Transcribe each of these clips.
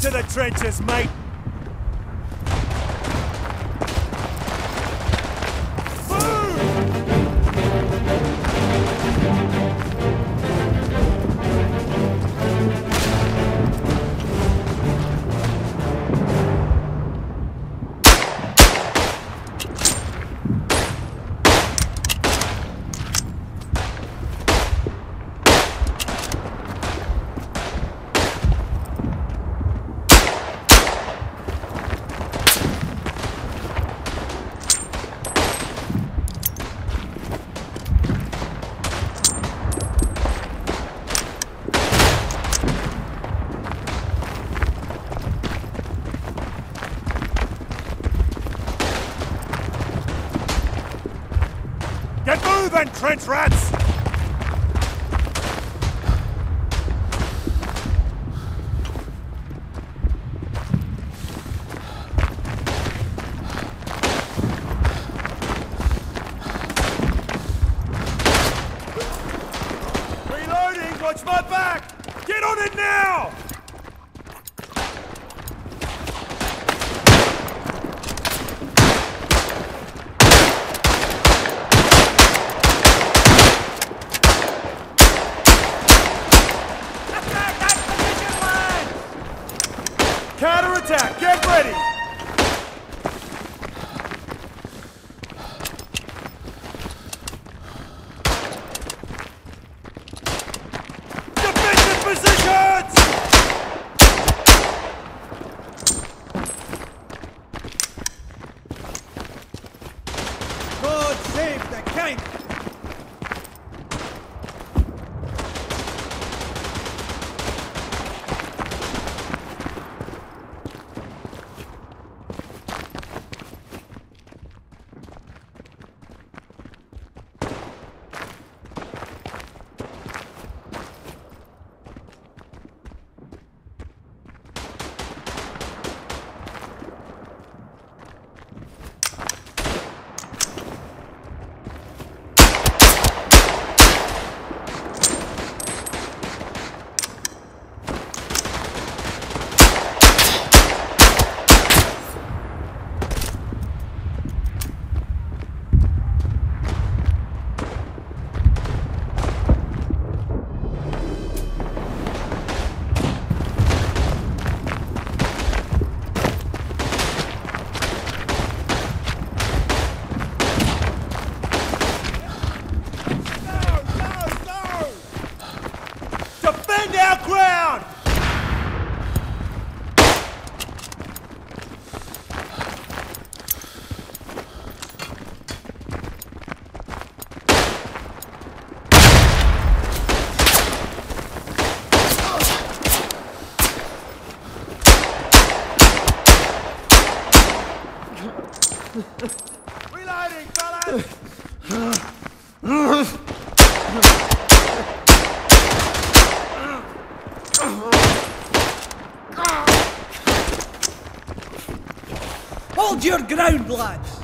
to the trenches, mate! Moving, trench rats! Reloading! Watch my back! Get on it now! Attack that Counter-attack! Get ready! Hold your ground, lads!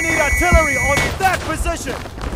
I need artillery on that position!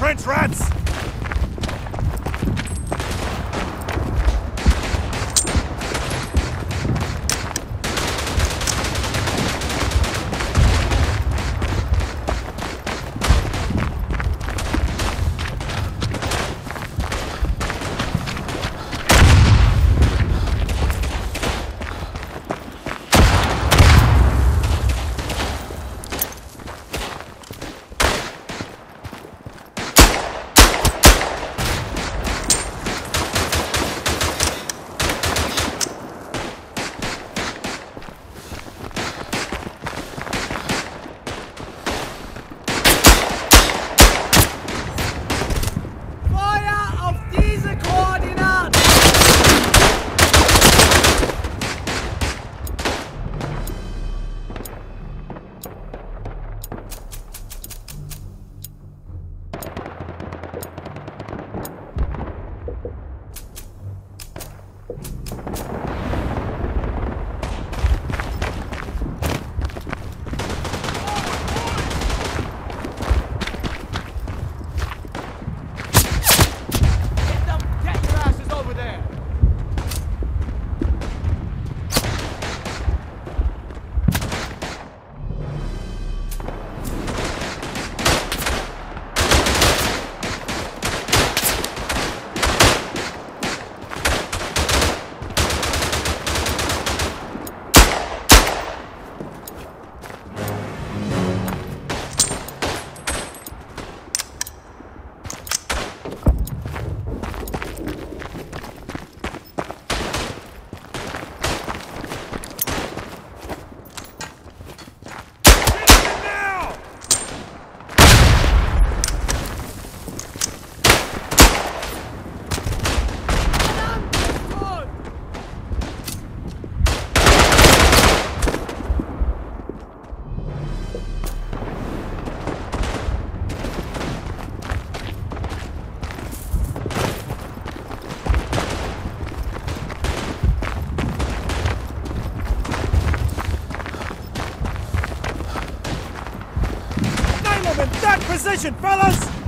trench rats! position, fellas!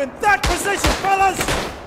In that position, fellas!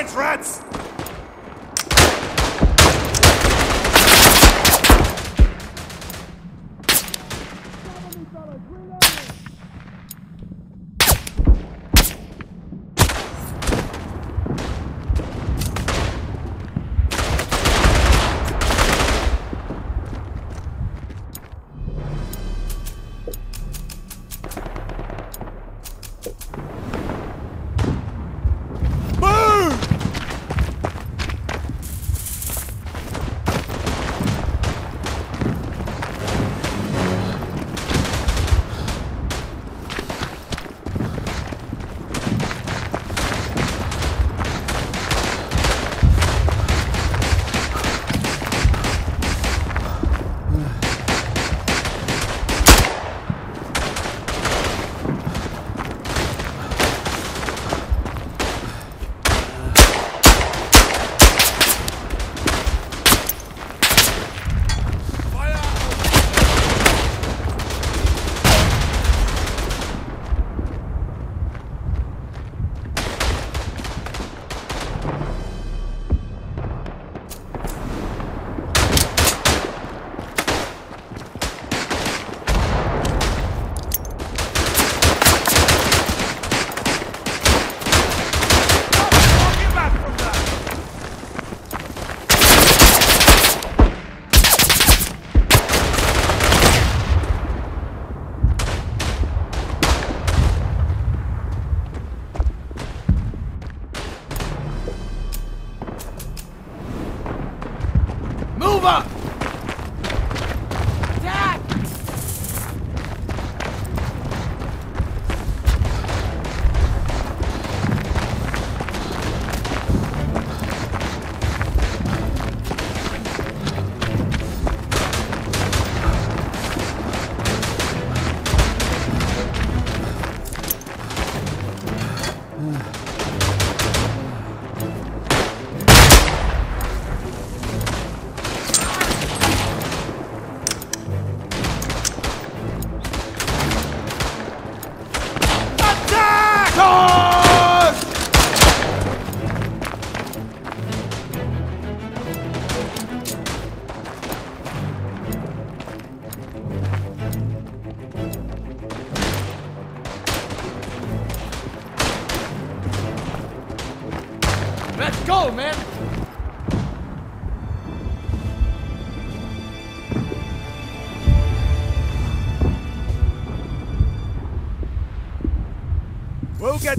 Trench, rats!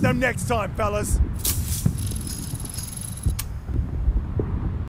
Them next time, fellas.